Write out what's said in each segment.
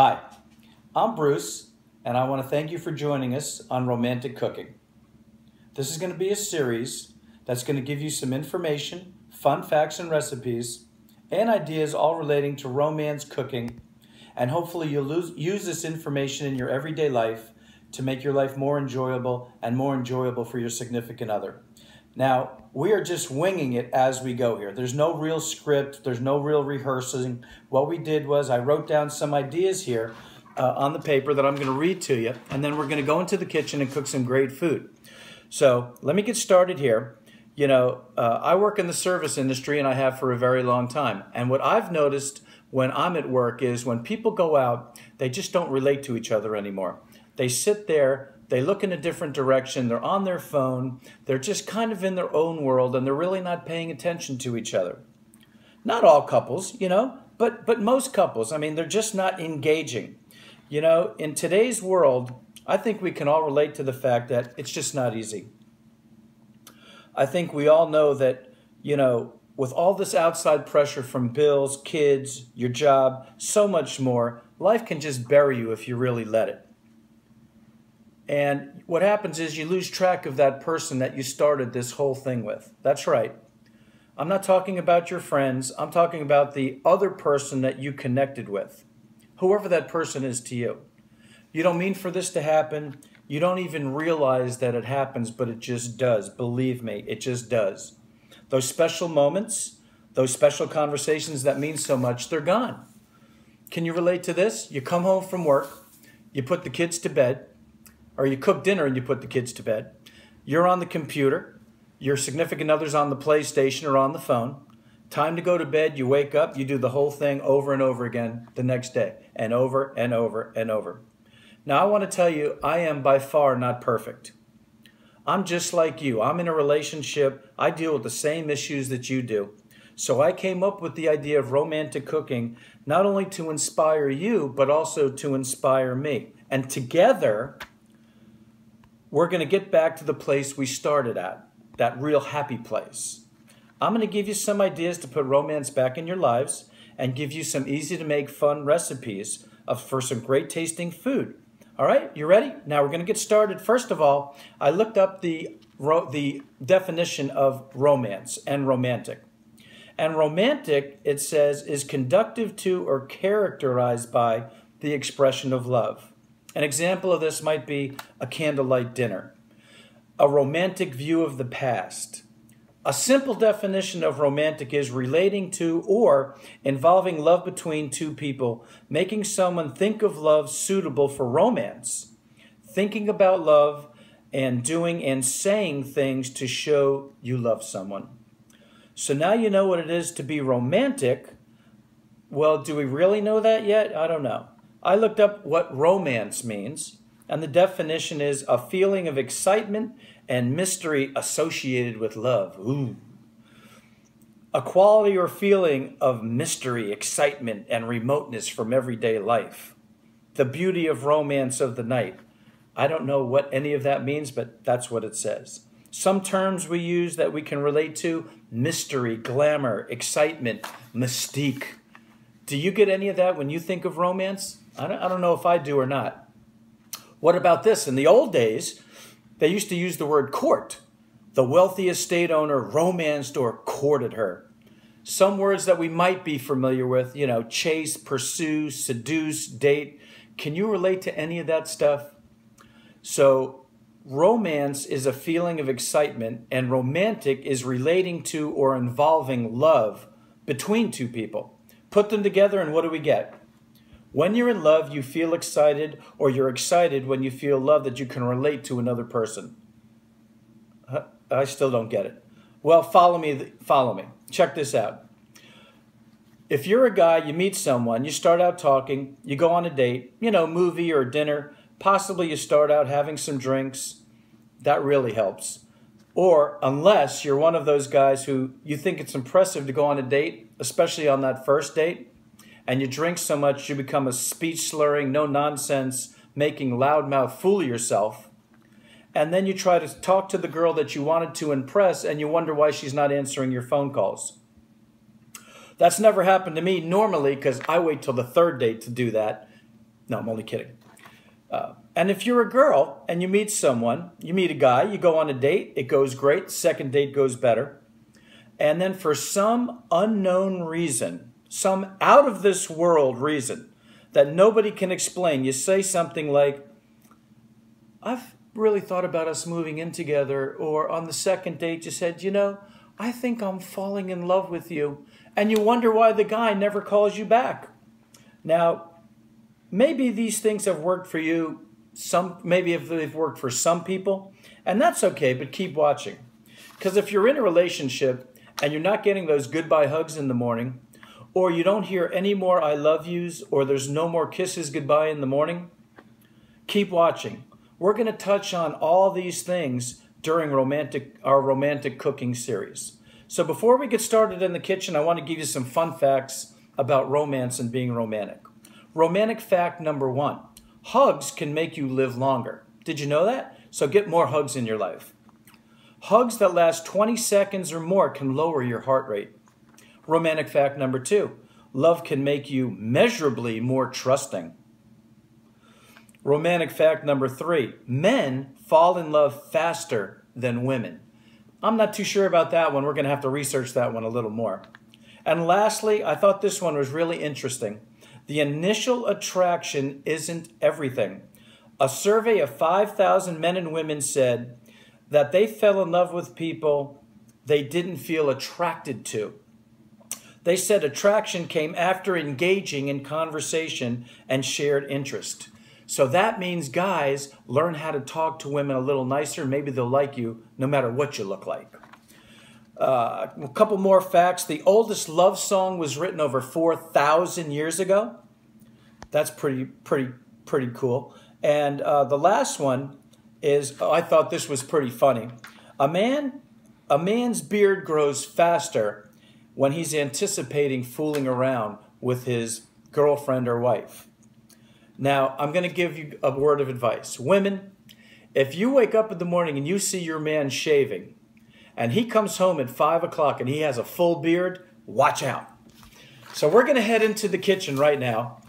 Hi, I'm Bruce, and I want to thank you for joining us on Romantic Cooking. This is going to be a series that's going to give you some information, fun facts and recipes, and ideas all relating to romance cooking, and hopefully you'll lose, use this information in your everyday life to make your life more enjoyable and more enjoyable for your significant other. Now, we are just winging it as we go here. There's no real script, there's no real rehearsing. What we did was I wrote down some ideas here uh, on the paper that I'm going to read to you, and then we're going to go into the kitchen and cook some great food. So let me get started here. You know, uh, I work in the service industry and I have for a very long time. And what I've noticed when I'm at work is when people go out, they just don't relate to each other anymore. They sit there they look in a different direction, they're on their phone, they're just kind of in their own world, and they're really not paying attention to each other. Not all couples, you know, but, but most couples, I mean, they're just not engaging. You know, in today's world, I think we can all relate to the fact that it's just not easy. I think we all know that, you know, with all this outside pressure from bills, kids, your job, so much more, life can just bury you if you really let it. And what happens is you lose track of that person that you started this whole thing with. That's right. I'm not talking about your friends. I'm talking about the other person that you connected with, whoever that person is to you. You don't mean for this to happen. You don't even realize that it happens, but it just does. Believe me, it just does. Those special moments, those special conversations that mean so much, they're gone. Can you relate to this? You come home from work, you put the kids to bed, or you cook dinner and you put the kids to bed. You're on the computer, your significant other's on the PlayStation or on the phone. Time to go to bed, you wake up, you do the whole thing over and over again the next day, and over and over and over. Now, I want to tell you, I am by far not perfect. I'm just like you. I'm in a relationship. I deal with the same issues that you do. So I came up with the idea of romantic cooking, not only to inspire you, but also to inspire me. And together, we're going to get back to the place we started at, that real happy place. I'm going to give you some ideas to put romance back in your lives and give you some easy to make fun recipes for some great tasting food. All right, you ready? Now we're going to get started. First of all, I looked up the, the definition of romance and romantic. And romantic, it says, is conductive to or characterized by the expression of love. An example of this might be a candlelight dinner, a romantic view of the past. A simple definition of romantic is relating to or involving love between two people, making someone think of love suitable for romance, thinking about love and doing and saying things to show you love someone. So now you know what it is to be romantic. Well, do we really know that yet? I don't know. I looked up what romance means, and the definition is a feeling of excitement and mystery associated with love. Ooh. A quality or feeling of mystery, excitement, and remoteness from everyday life. The beauty of romance of the night. I don't know what any of that means, but that's what it says. Some terms we use that we can relate to mystery, glamour, excitement, mystique. Do you get any of that when you think of romance? I don't, I don't know if I do or not. What about this? In the old days, they used to use the word court. The wealthy estate owner romanced or courted her. Some words that we might be familiar with, you know, chase, pursue, seduce, date. Can you relate to any of that stuff? So, romance is a feeling of excitement, and romantic is relating to or involving love between two people. Put them together, and what do we get? When you're in love, you feel excited, or you're excited when you feel love that you can relate to another person. I still don't get it. Well, follow me. Follow me. Check this out. If you're a guy, you meet someone, you start out talking, you go on a date, you know, movie or dinner, possibly you start out having some drinks. That really helps. Or unless you're one of those guys who you think it's impressive to go on a date, especially on that first date, and you drink so much you become a speech slurring, no nonsense, making loudmouth fool of yourself. And then you try to talk to the girl that you wanted to impress and you wonder why she's not answering your phone calls. That's never happened to me normally because I wait till the third date to do that. No, I'm only kidding. Uh, and if you're a girl and you meet someone, you meet a guy, you go on a date, it goes great, second date goes better. And then for some unknown reason, some out of this world reason that nobody can explain, you say something like, I've really thought about us moving in together. Or on the second date, you said, You know, I think I'm falling in love with you. And you wonder why the guy never calls you back. Now, maybe these things have worked for you. Some maybe if they've worked for some people, and that's okay, but keep watching. Because if you're in a relationship and you're not getting those goodbye hugs in the morning, or you don't hear any more I love yous, or there's no more kisses goodbye in the morning, keep watching. We're going to touch on all these things during romantic our romantic cooking series. So before we get started in the kitchen, I want to give you some fun facts about romance and being romantic. Romantic fact number 1. Hugs can make you live longer. Did you know that? So get more hugs in your life. Hugs that last 20 seconds or more can lower your heart rate. Romantic fact number 2. Love can make you measurably more trusting. Romantic fact number three men fall in love faster than women. I'm not too sure about that one. We're going to have to research that one a little more. And lastly, I thought this one was really interesting. The initial attraction isn't everything. A survey of 5,000 men and women said that they fell in love with people they didn't feel attracted to. They said attraction came after engaging in conversation and shared interest. So that means guys learn how to talk to women a little nicer. Maybe they'll like you no matter what you look like. Uh, a couple more facts. The oldest love song was written over 4,000 years ago. That's pretty, pretty, pretty cool. And uh, the last one is oh, I thought this was pretty funny. A man, a man's beard grows faster when he's anticipating fooling around with his girlfriend or wife. Now, I'm going to give you a word of advice. Women, if you wake up in the morning and you see your man shaving, and he comes home at 5 o'clock and he has a full beard, watch out. So we're going to head into the kitchen right now.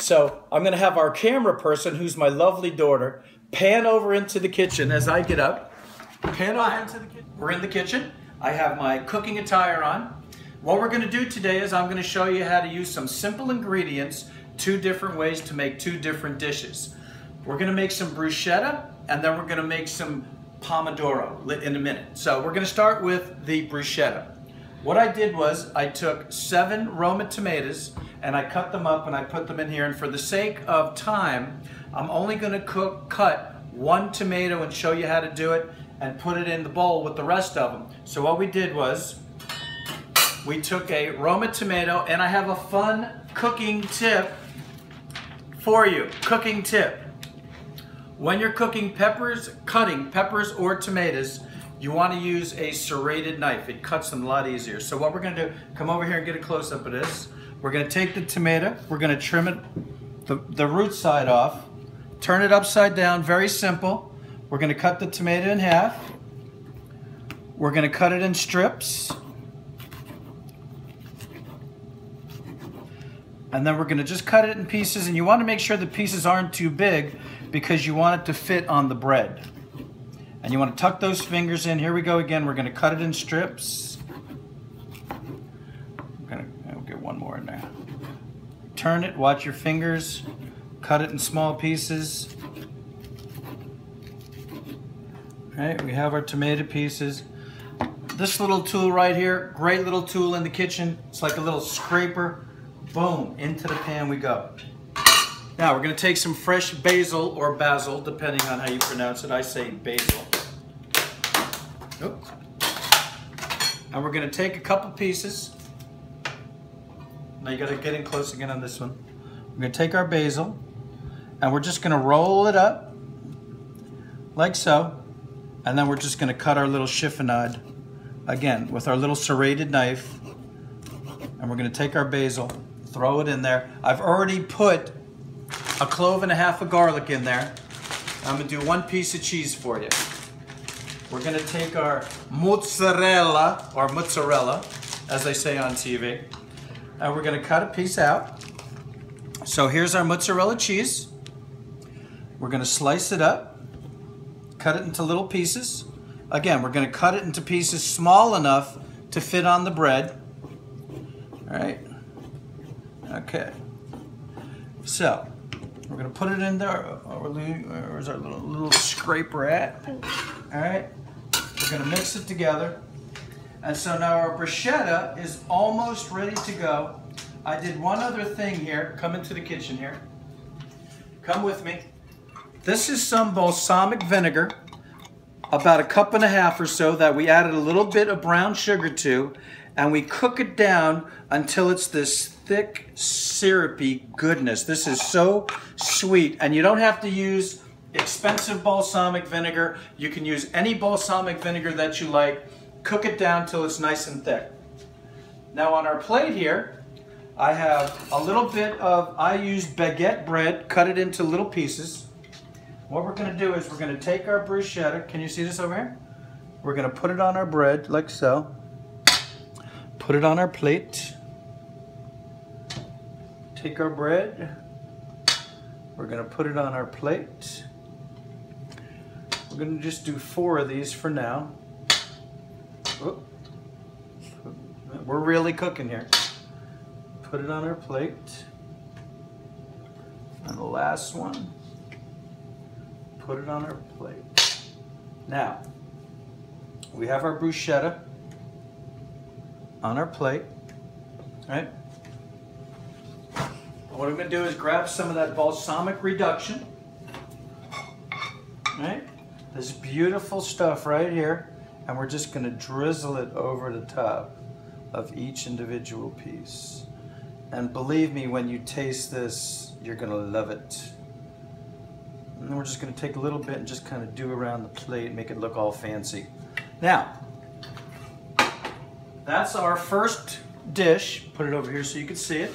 So I'm going to have our camera person, who's my lovely daughter, pan over into the kitchen as I get up. Pan over into the kitchen. We're in the kitchen. I have my cooking attire on. What we're going to do today is I'm going to show you how to use some simple ingredients two different ways to make two different dishes. We're gonna make some bruschetta and then we're gonna make some pomodoro in a minute. So we're gonna start with the bruschetta. What I did was I took seven Roma tomatoes and I cut them up and I put them in here. And for the sake of time, I'm only gonna cook, cut one tomato and show you how to do it and put it in the bowl with the rest of them. So what we did was we took a Roma tomato and I have a fun cooking tip for you. Cooking tip. When you're cooking peppers, cutting peppers or tomatoes, you want to use a serrated knife. It cuts them a lot easier. So what we're going to do, come over here and get a close-up of this. We're going to take the tomato, we're going to trim it, the, the root side off, turn it upside down, very simple. We're going to cut the tomato in half. We're going to cut it in strips. And then we're gonna just cut it in pieces and you wanna make sure the pieces aren't too big because you want it to fit on the bread. And you wanna tuck those fingers in. Here we go again. We're gonna cut it in strips. I'm gonna, I'll get one more in there. Turn it, watch your fingers. Cut it in small pieces. All right, we have our tomato pieces. This little tool right here, great little tool in the kitchen. It's like a little scraper Boom, into the pan we go. Now we're gonna take some fresh basil or basil, depending on how you pronounce it. I say basil. Oops. And we're gonna take a couple pieces. Now you gotta get in close again on this one. We're gonna take our basil and we're just gonna roll it up like so. And then we're just gonna cut our little chiffonade again with our little serrated knife. And we're gonna take our basil throw it in there. I've already put a clove and a half of garlic in there. I'm gonna do one piece of cheese for you. We're gonna take our mozzarella, or mozzarella, as they say on TV, and we're gonna cut a piece out. So here's our mozzarella cheese. We're to slice it up, cut it into little pieces. Again, we're to cut it into pieces small enough to fit on the bread. All right. Okay. So we're to put it in there. Oh, where's our little, little scraper at? All right. We're to mix it together. And so now our bruschetta is almost ready to go. I did one other thing here. Come into the kitchen here. Come with me. This is some balsamic vinegar, about a cup and a half or so that we added a little bit of brown sugar to, and we cook it down until it's this thick, syrupy goodness. This is so sweet, and you don't have to use expensive balsamic vinegar. You can use any balsamic vinegar that you like. Cook it down till it's nice and thick. Now on our plate here, I have a little bit of, I used baguette bread, cut it into little pieces. What we're gonna do is we're gonna take our bruschetta, can you see this over here? We're gonna put it on our bread like so. Put it on our plate. Take our bread. We're gonna put it on our plate. We're gonna just do four of these for now. We're really cooking here put it on our plate. And the last one, put it on our plate. Now, we have our bruschetta on our plate, right? What I'm gonna do is grab some of that balsamic reduction, right? This beautiful stuff right here, and we're just gonna drizzle it over the top of each individual piece. And believe me, when you taste this, you're gonna love it. And then we're just gonna take a little bit and just kind of do around the plate, make it look all fancy. Now, that's our first dish. Put it over here so you can see it.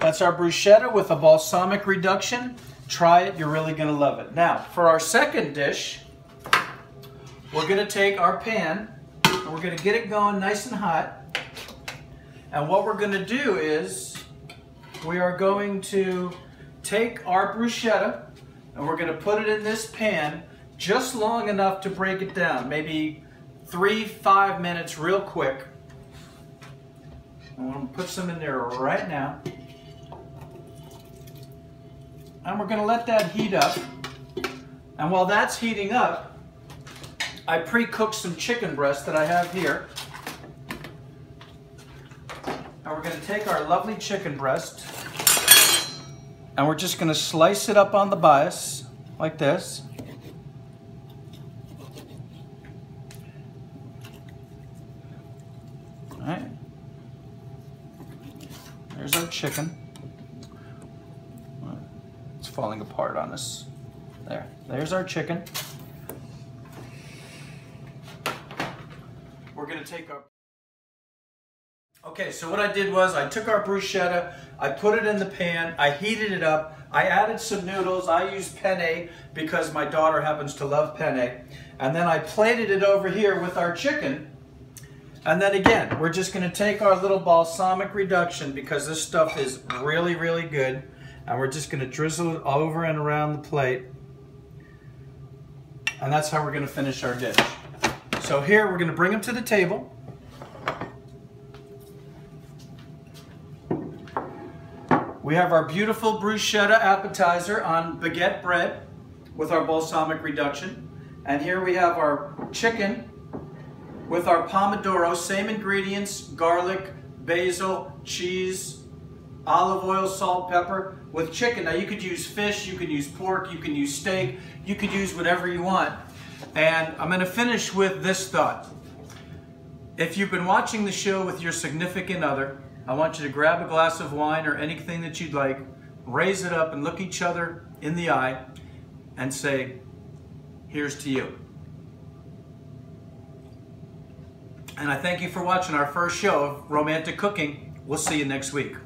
That's our bruschetta with a balsamic reduction. Try it, you're really gonna love it. Now, for our second dish, we're gonna take our pan and we're gonna get it going nice and hot. And what we're going to do is we are going to take our bruschetta and we're going to put it in this pan just long enough to break it down. Maybe three, five minutes real quick. I'm to put some in there right now. And we're going to let that heat up. And while that's heating up, I pre-cooked some chicken breast that I have here. And we're going to take our lovely chicken breast and we're just going to slice it up on the bias like this. All right. There's our chicken. Falling apart on us. There. There's our chicken. We're to take our Okay, so what I did was I took our bruschetta, I put it in the pan, I heated it up, I added some noodles, I used penne because my daughter happens to love penne, and then I plated it over here with our chicken, and then again, we're just gonna take our little balsamic reduction because this stuff is really, really good, and we're just gonna drizzle it over and around the plate, and that's how we're gonna finish our dish. So here, we're gonna bring them to the table, We have our beautiful bruschetta appetizer on baguette bread with our balsamic reduction. And here we have our chicken with our pomodoro, same ingredients, garlic, basil, cheese, olive oil, salt, pepper, with chicken. Now you could use fish, you could use pork, you can use steak, you could use whatever you want. And I'm gonna finish with this thought. If you've been watching the show with your significant other, I want you to grab a glass of wine or anything that you'd like, raise it up and look each other in the eye and say, here's to you. And I thank you for watching our first show of Romantic Cooking. We'll see you next week.